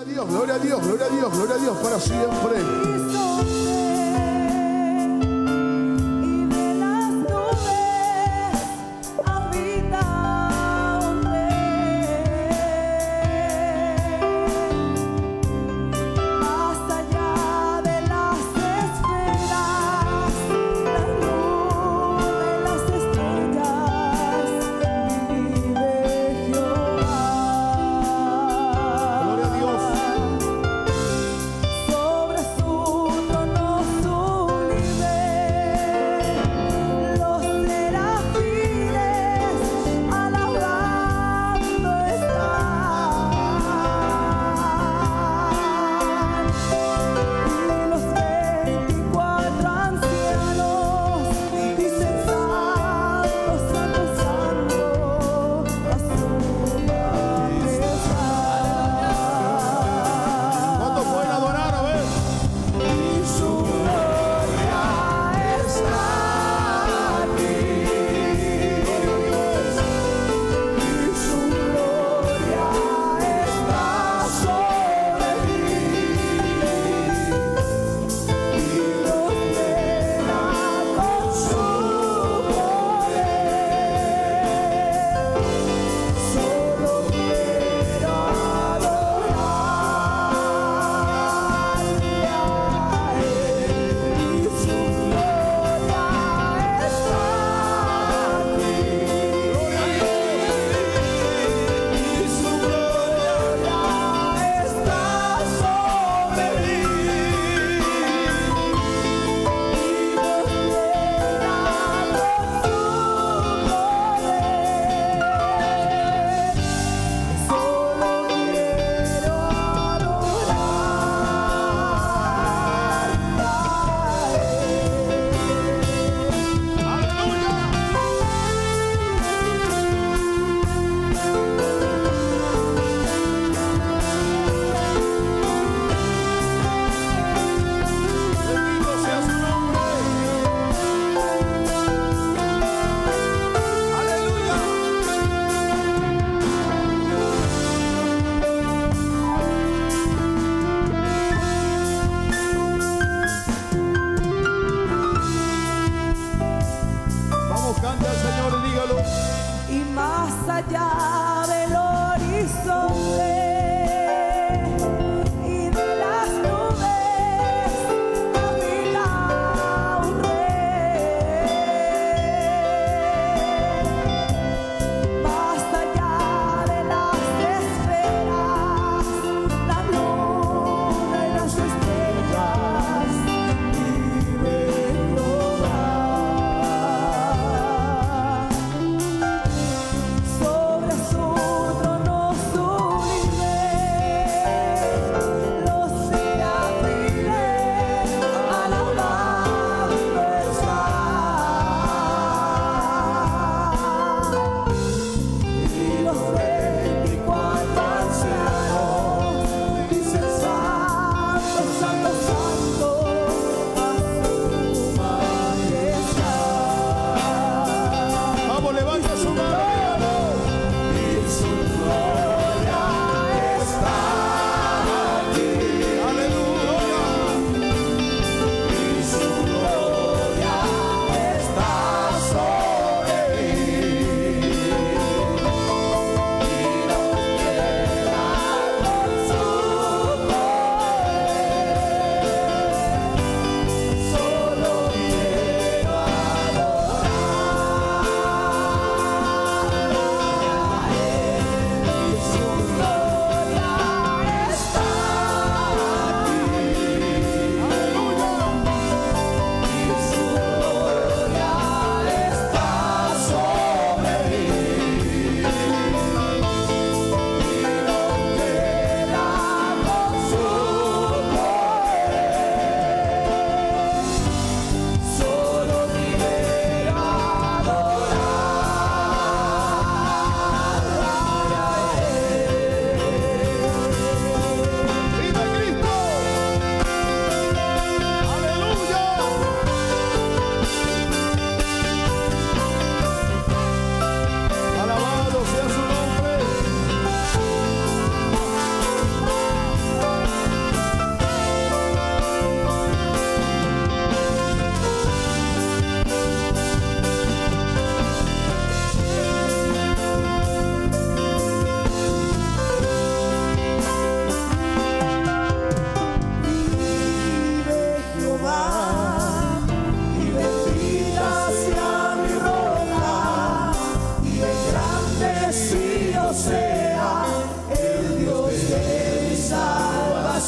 a Dios, gloria a Dios, gloria a Dios, gloria a Dios para siempre.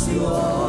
you are.